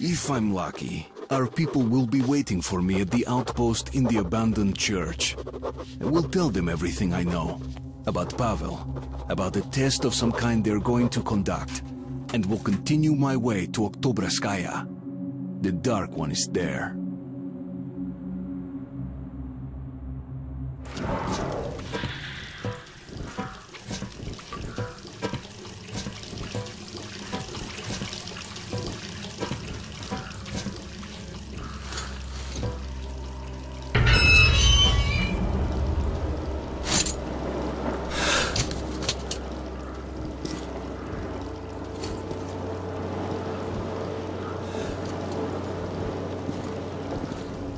If I'm lucky, our people will be waiting for me at the outpost in the abandoned church. I will tell them everything I know. About Pavel, about a test of some kind they're going to conduct, and will continue my way to Oktyabrskaya. The Dark One is there.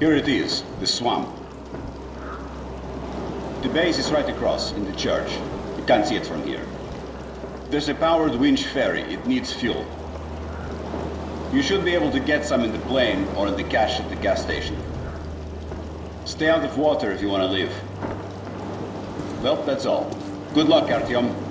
Here it is, the swamp. The base is right across, in the church. You can't see it from here. There's a powered winch ferry. It needs fuel. You should be able to get some in the plane or in the cache at the gas station. Stay out of water if you want to live. Well, that's all. Good luck, Artyom.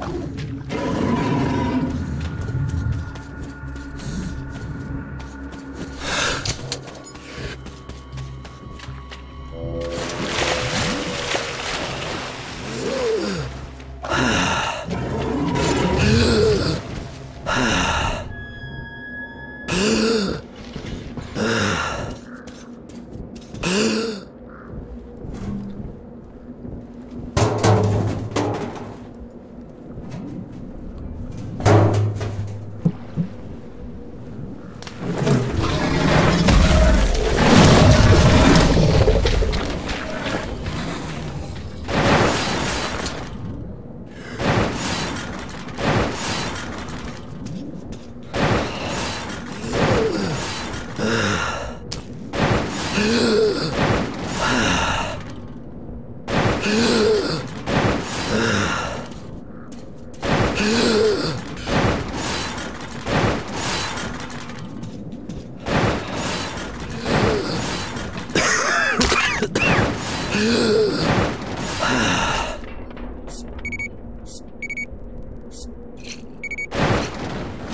you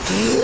Ugh.